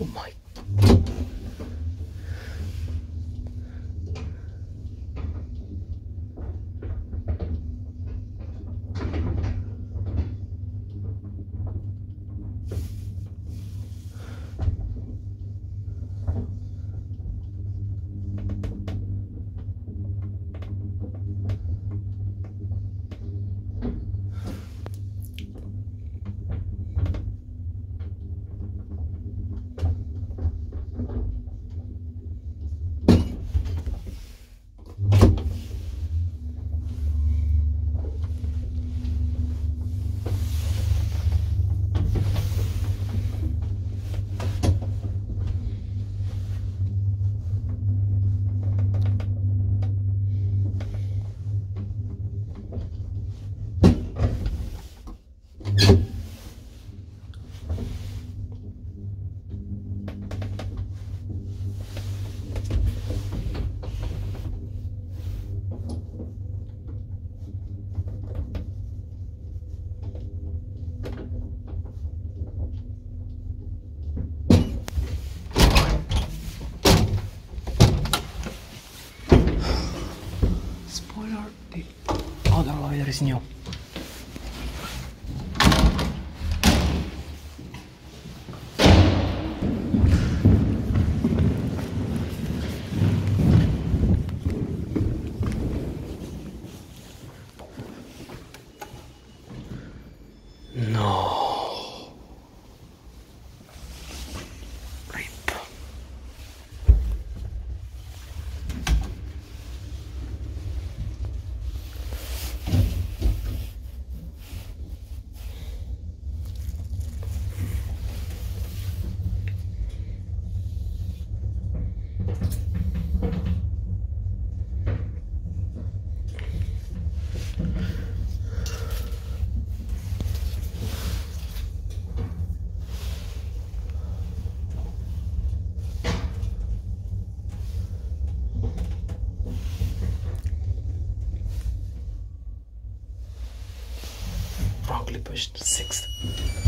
Oh my. разнял. Wrongly pushed. Sixth.